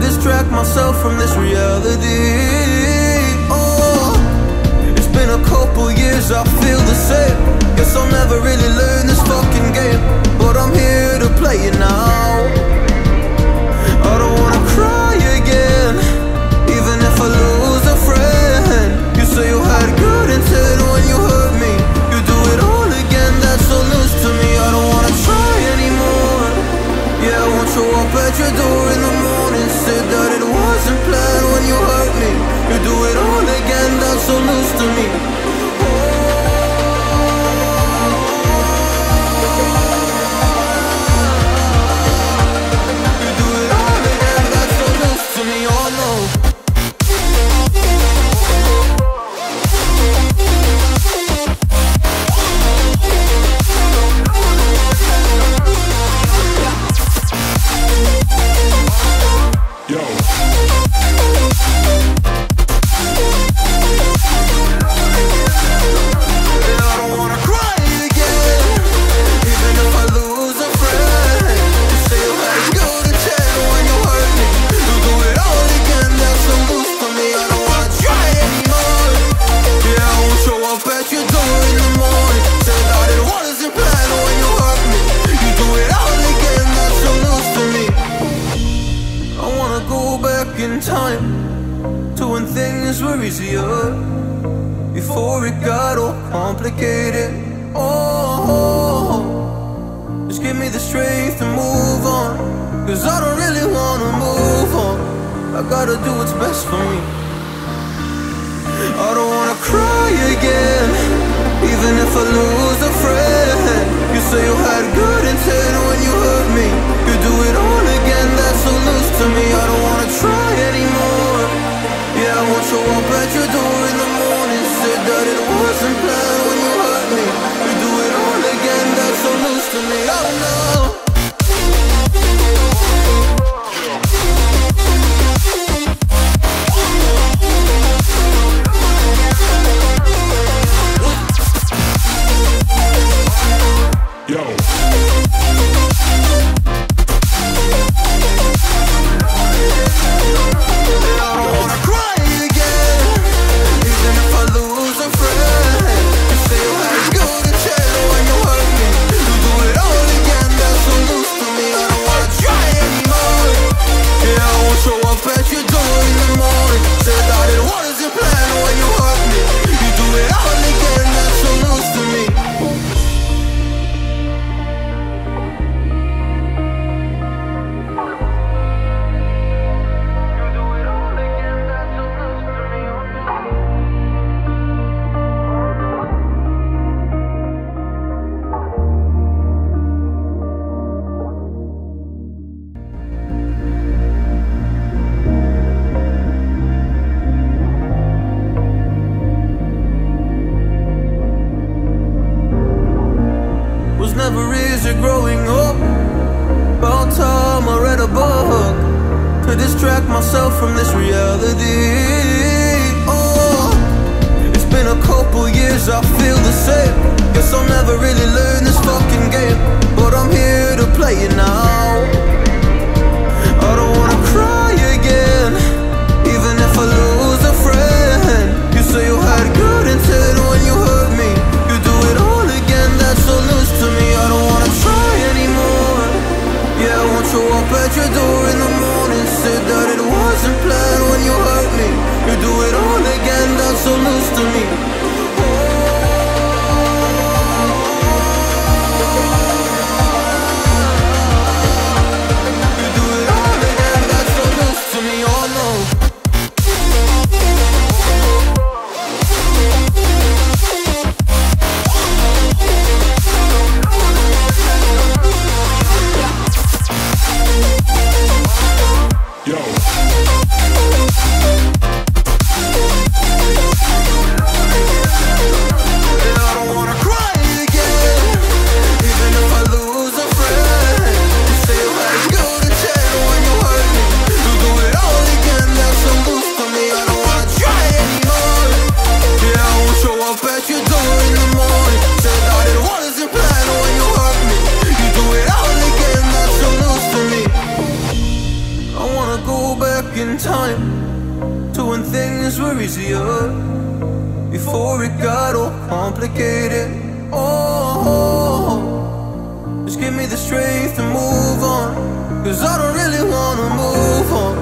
distract myself from this reality. Oh, it's been a couple years, I feel the same. Guess I'll never really learn this fucking game. But I'm here to play it now. I don't wanna cry again Even if I lose a friend. You say you had good intent when you hurt me. it. Oh, just give me the strength to move on. Cause I don't really wanna move on. I gotta do what's best for me. I don't wanna cry again, even if I lose a friend. You say you had good intent when you hurt me. You do it all again, that's so loose to me. I don't wanna try anymore. Yeah, I want you all, but you me, oh no playing easier before it got all complicated. Oh, just give me the strength to move on. Cause I don't really wanna move on.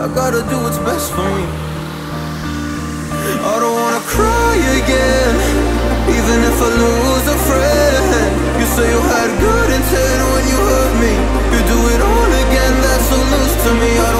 I gotta do what's best for me. I don't wanna cry again, even if I lose a friend. You say you had good intent when you hurt me. You do it all again, that's so loose to me. I don't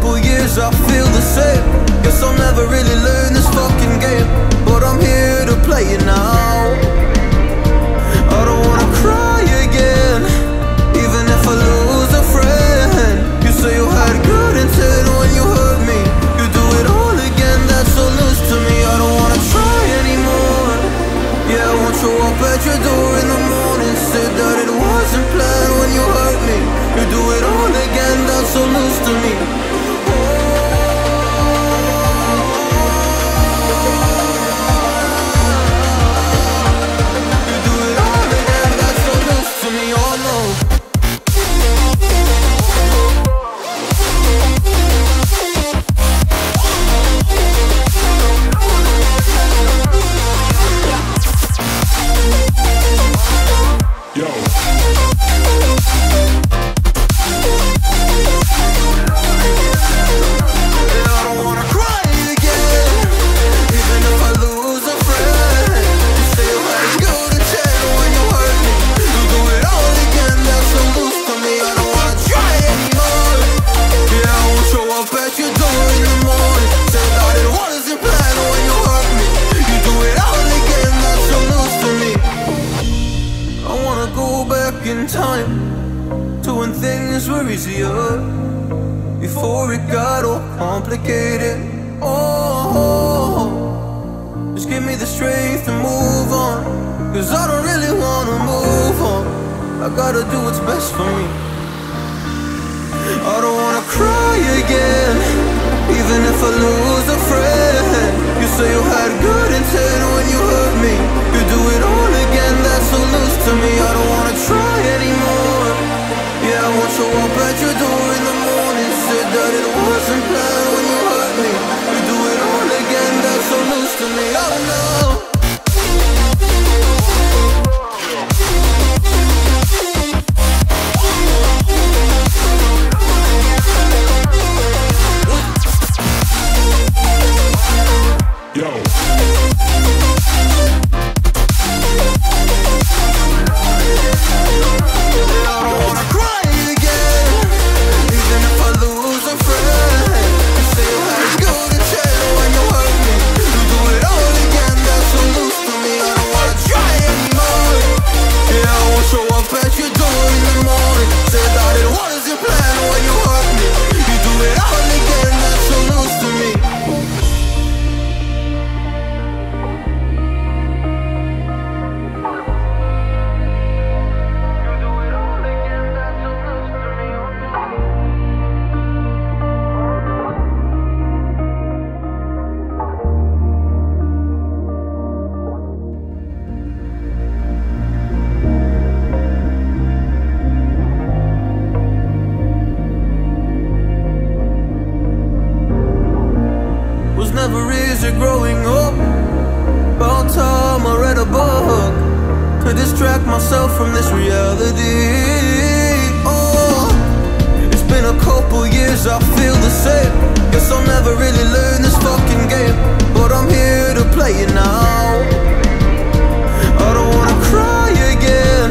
couple years, I feel the same. Guess I'll never really learn this fucking game, but I'm here to play it now. I don't wanna cry again, even if I lose a friend. You say you had good intent when you hurt me. You do it all again, that's so loose to me. I don't wanna try anymore. Yeah, I won't show up at your door in the morning. Said that it wasn't planned when you hurt me. You do it all again, that's so loose to me. Strength to move on. Cause I don't really wanna move on. I gotta do what's best for me. I don't wanna cry again, even if I lose a friend. You say you had good intent when you hurt me. You do it all again, that's so loose to me. I don't wanna try anymore. Yeah, I won't show up at your door is it growing up. About time I read a book to distract myself from this reality. Oh, it's been a couple years, I feel the same. Guess I'll never really learn this fucking game, but I'm here to play it now. I don't wanna cry again,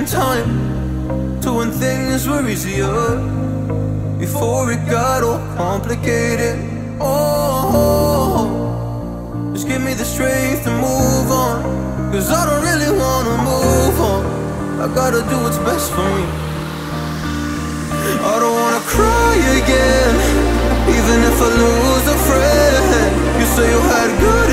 in time to when things were easier before it got all complicated. Oh, just give me the strength to move on. Cause I don't really wanna move on. I gotta do what's best for me. I don't wanna cry again, even if I lose a friend. You say you had good